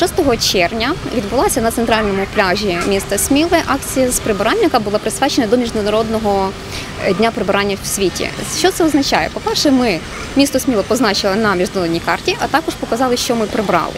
6 червня відбулася на центральному пляжі міста Сміле акція з прибирання, яка була присвячена до міжнародного е, дня прибирання в світі. Що це означає? По-перше, ми місто Сміло позначили на міжнародній карті, а також показали, що ми прибрали.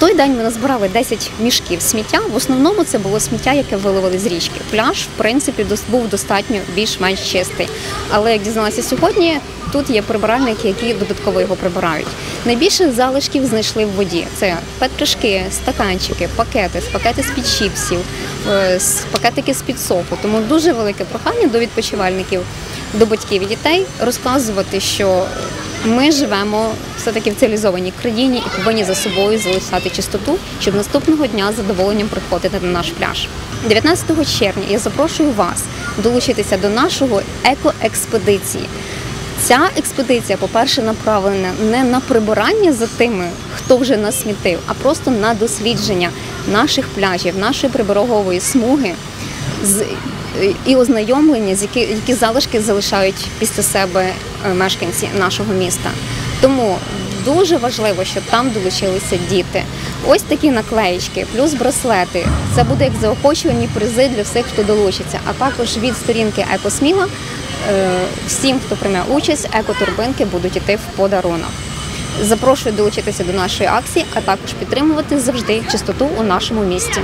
Той день ми назбирали 10 мішків сміття. В основному це було сміття, яке виливали з річки. Пляж, в принципі, був достатньо більш-менш чистий. Але як дізналася сьогодні, тут є прибиральники, які додатково його прибирають. Найбільше залишків знайшли в воді. Це петришки, стаканчики, пакети, пакети з-під чіпсів, е, пакетики з-під соку. Тому дуже велике прохання до відпочивальників, до батьків і дітей розказувати, що ми живемо все-таки в цивілізованій країні і повинні за собою залишати чистоту, щоб наступного дня з задоволенням приходити на наш пляж. 19 червня я запрошую вас долучитися до нашого екоекспедиції. Ця експедиція, по-перше, направлена не на прибирання за тими, хто вже насмітив, а просто на дослідження наших пляжів, нашої приберегової смуги з і ознайомлення, з які, які залишки залишають після себе е, мешканці нашого міста. Тому дуже важливо, щоб там долучилися діти. Ось такі наклеїчки, плюс браслети. Це буде як заохочувальні призи для всіх, хто долучиться. А також від сторінки Екосміла е, всім, хто прийме участь, екотурбинки будуть іти в подарунок. Запрошую долучитися до нашої акції, а також підтримувати завжди чистоту у нашому місті.